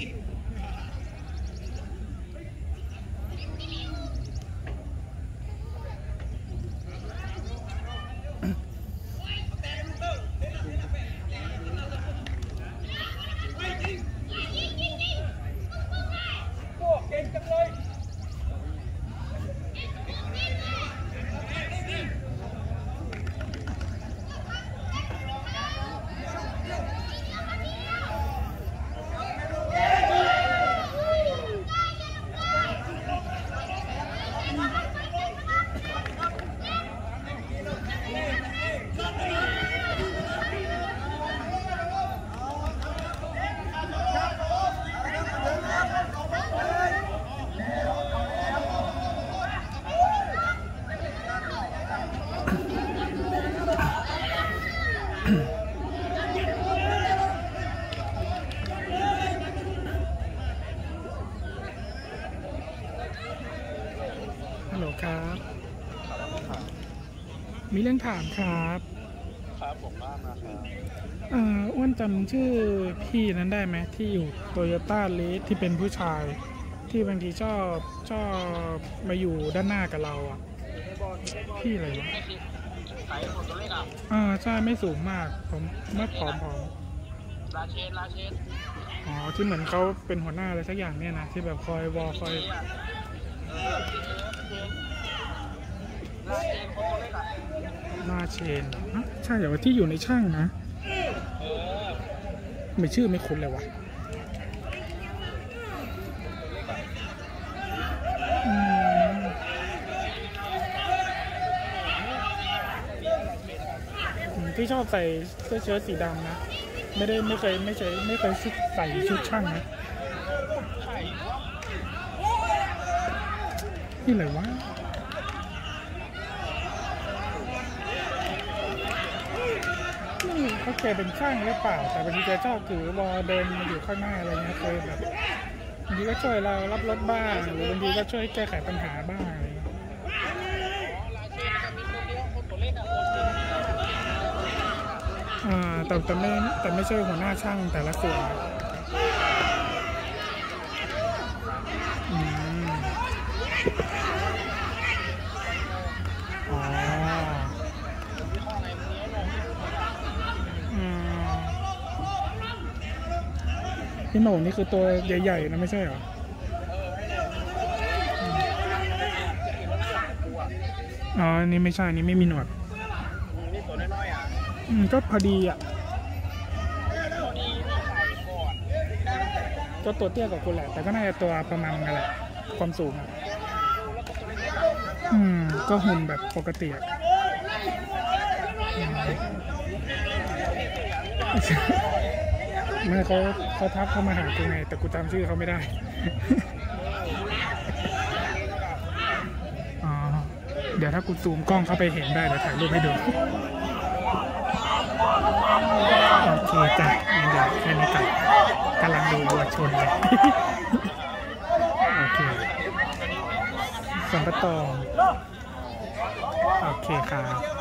ฮั หลครับ มีเรื่องถามครับ ครับผมว่ามาครับเอ่ออ้วนจำชื่อพี่นั้นได้ไหมที่อยู่โตโยต้าเลสที่เป็นผู้ชาย ที่บางทีชอบชอบมาอยู่ด้านหน้ากับเราอะ พี่อะไรวะขายหมดตัวเลขอะอ่าใช่ไม่สูงมาก ผมเมื่อผอมผอมราเชนราเชนๆอ๋อที่เหมือนเขาเป็นหัวหน้าอะไรสักอย่างเนี่ยนะที่แบบคอยวอลคอย เออ มาเชนใช่เหรอที่อยู่ในช่างนะ ไม่ชื่อไม่คุ้นเลยวะที่ชอบใส่เสื้อเชิ้ตสีดำนะ ไม่ได้ไม่เคยไม่ใช่ไม่เคยใส่ชุดช่างนะ นี่อะไรวะนี่เขาเคเป็นช่างหรือเปล่า แต่บางทีแกชอบถือบอเดินมาอยู่ข้างหน้าอะไรเงี้ยเคยแบบบางทีก็ช่วยเรารับรถบ้างหรือบางทีก็ช่วยแก้ไขปัญหาบ้างอะไรเงี้ยอ่าแต่แต่ไม่แต่ไม่ใช่หัวหน้าช่างแต่ละส่วนนะอืมอ๋อ อืม พี่โหน่นี่คือตัวใหญ่ ๆ นะ ไม่ใช่เหรออ๋อ นี่ไม่ใช่ นี่ไม่มีหนวดนี่ตัวน้อยๆอะอืมก็พอดีอะ ก็ตัวเตี้ยกว่าคุณแหละ แต่ก็น่าจะตัวประมาณกันแหละ ความสูงอะ อืม ก็หุ่นแบบปกติอะอืมไม่เขาเขาทักเข้ามาหากูไง แต่กูจำชื่อเขาไม่ได้ อ๋อ เดี๋ยวถ้ากูซูมกล้องเข้าไปเห็นได้เดี๋ยวถ่ายรูปให้ดู โอเคจ้ะเดี๋ยวแค่นี้ก่อนกำลังดูวัวชนเลย โอเค สัมปตงโอเคครับ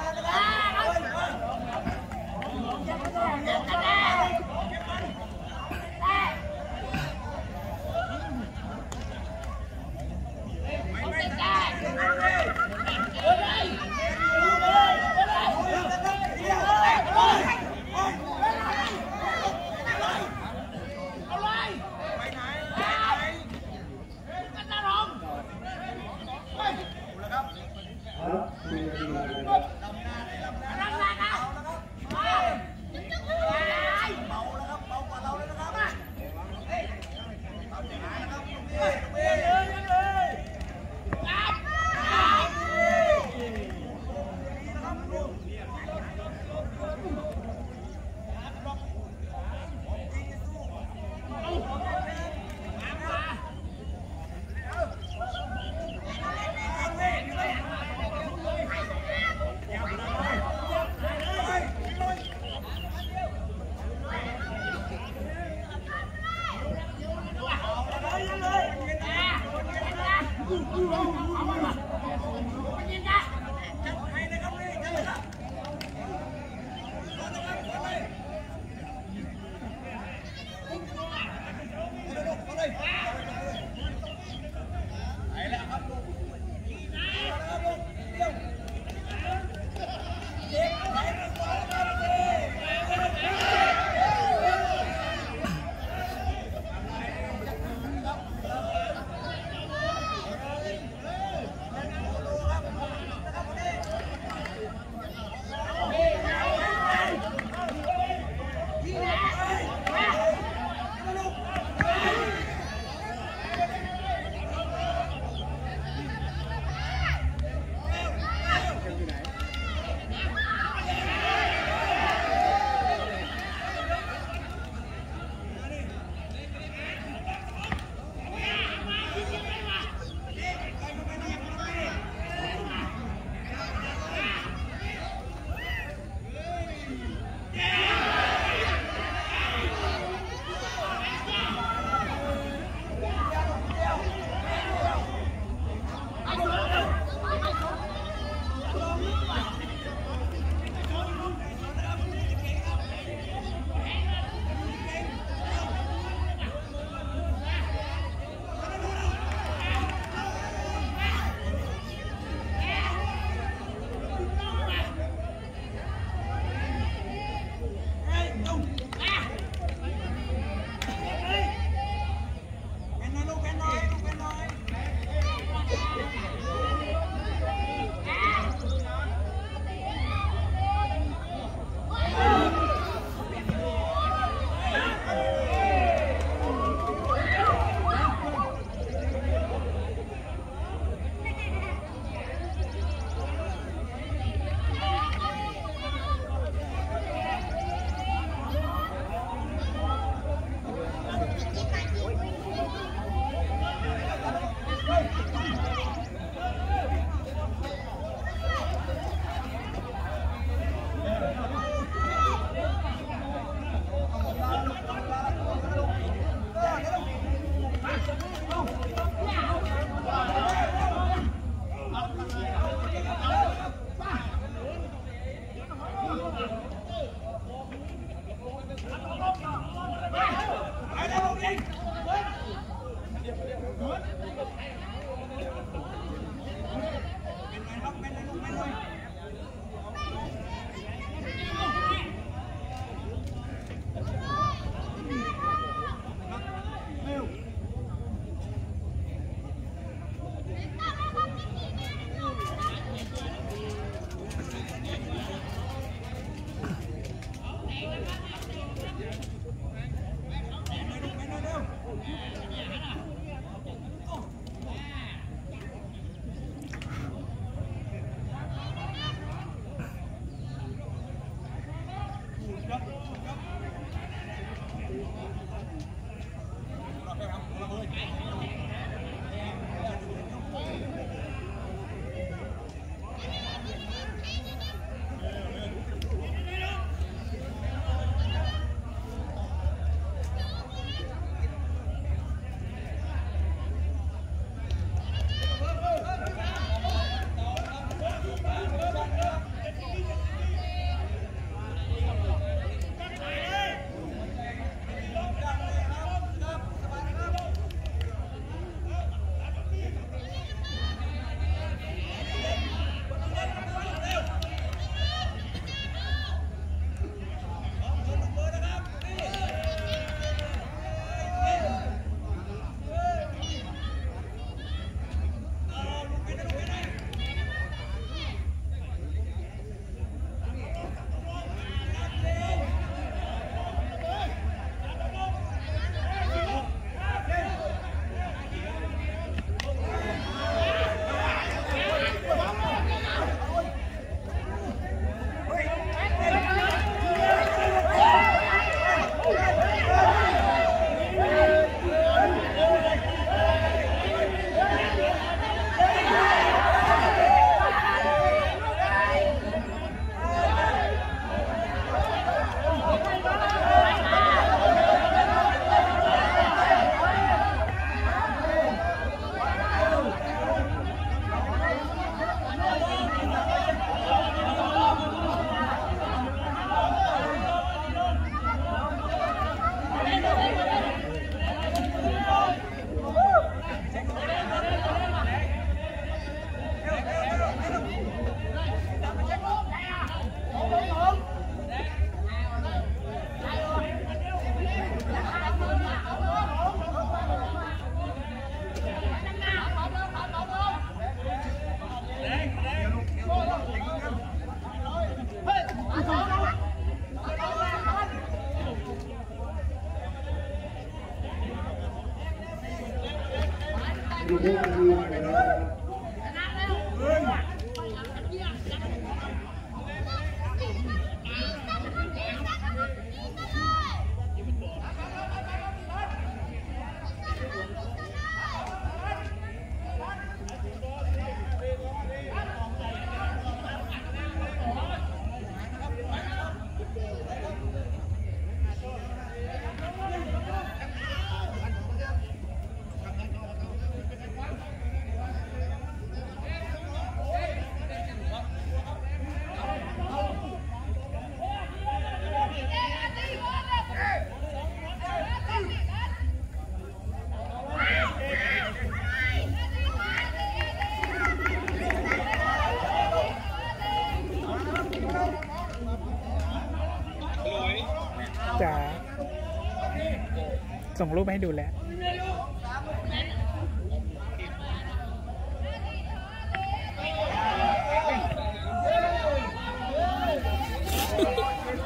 รูปให้ดูแล้ว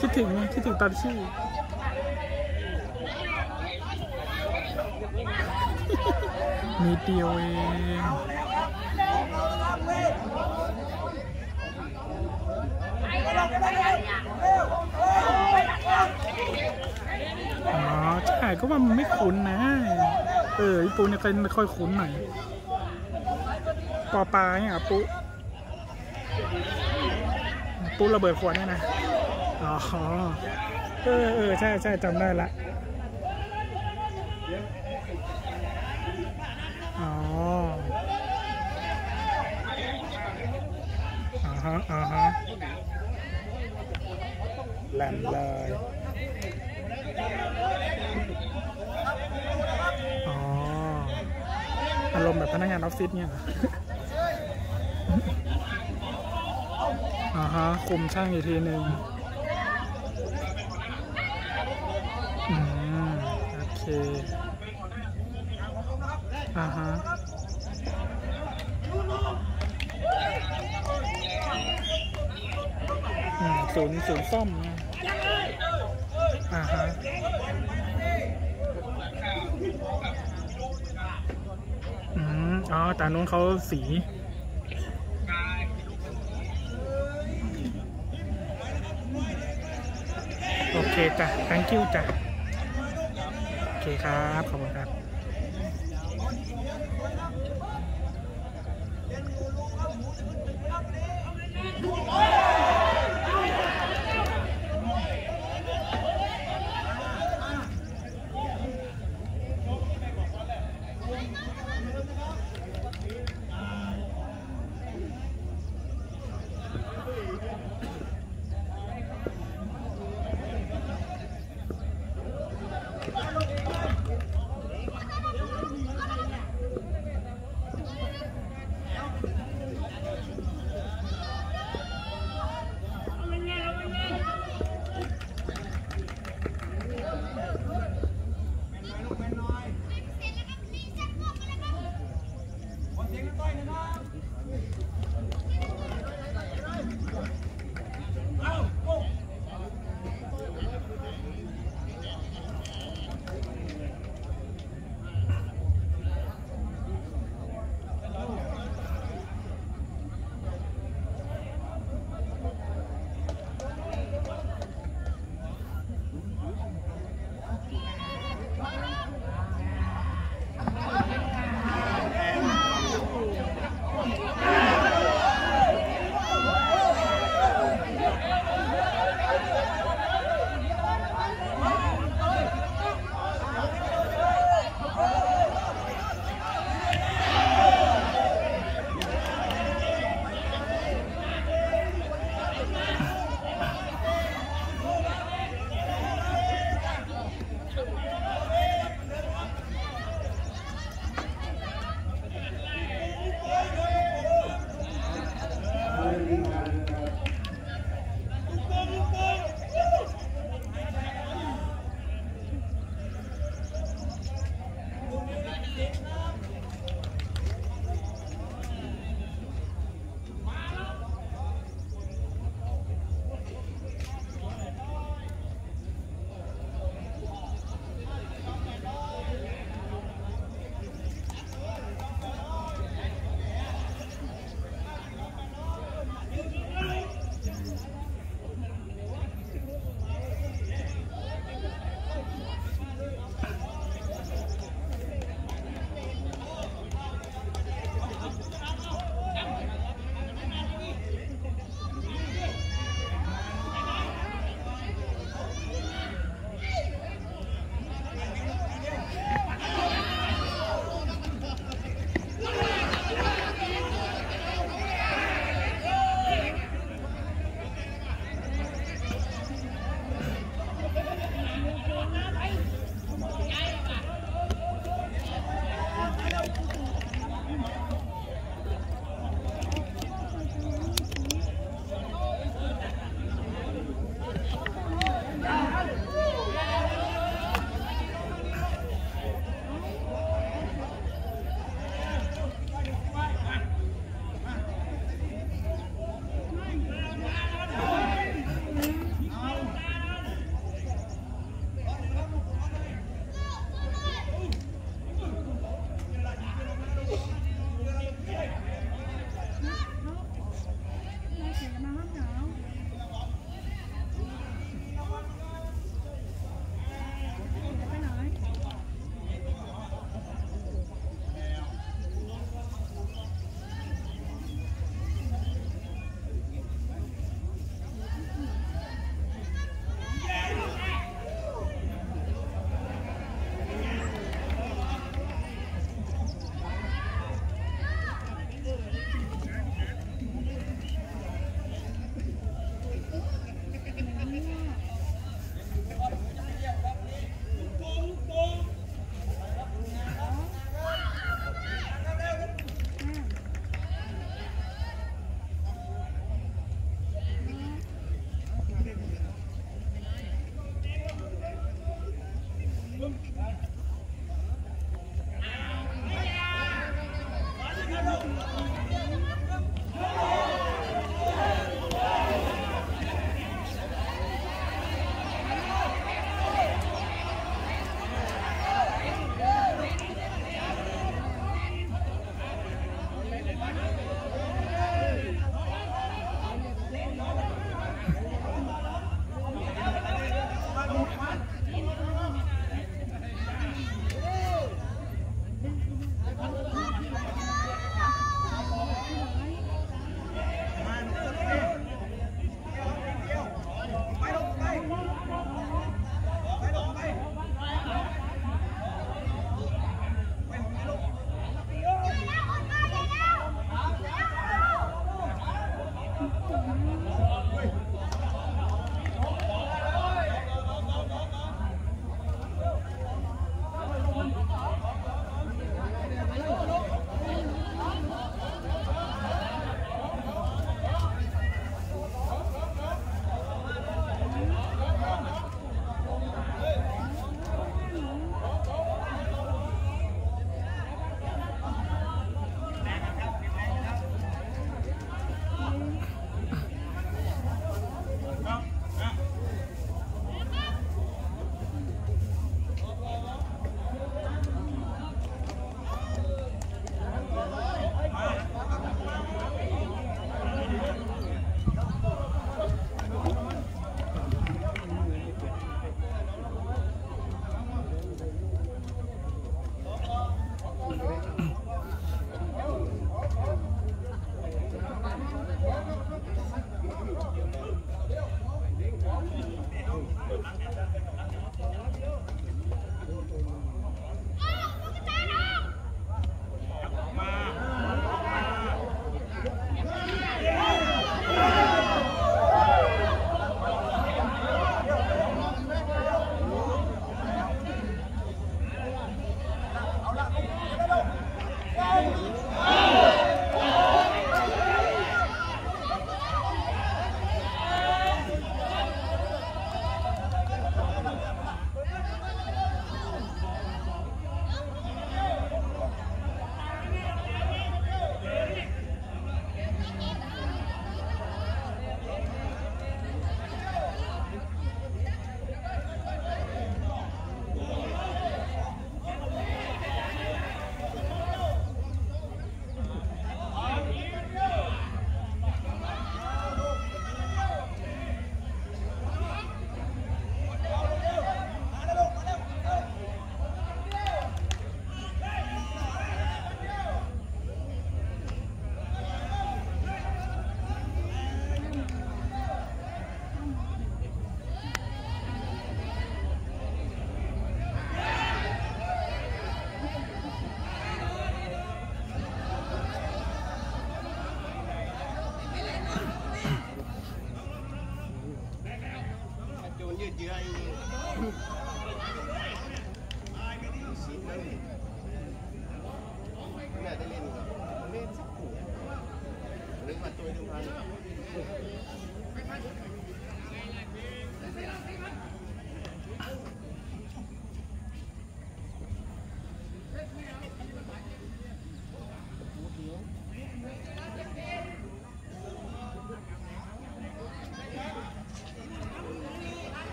คิดถึงคิดถึงตอนขี้มีเดียวเองอ๋อใช่ ก็ว่ามันไม่คุ้นนะ เออปูเนี่ยค่อยค่อยคุ้นหน่อยปอปลาเนี่ยปุ๊ปุ๊ระเบิดขวดเนี่ยนะ อ๋อ เออเออใช่ใช่จำได้ละอ๋ออ่าฮะอ่าฮะแหลมเลย อ๋อ อารมณ์แบบพนักงานออฟฟิศเนี่ยออ่าฮะคุมช่างอีกทีหนึ่งอืมโอเคอ่าฮะอืมศูนย์ศูนย์ซ่อมเนี่ยอ่าฮะ อืม อ๋ อแต่นู้นเขาสี โอเคจ้ะ thank you จ้ะ โอเคครับ ขอบคุณครับ Die ging naar.